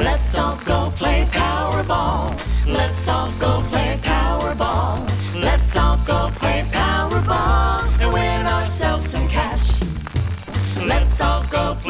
Let's all go play Powerball. Let's all go play Powerball. Let's all go play Powerball and win ourselves some cash. Let's all go play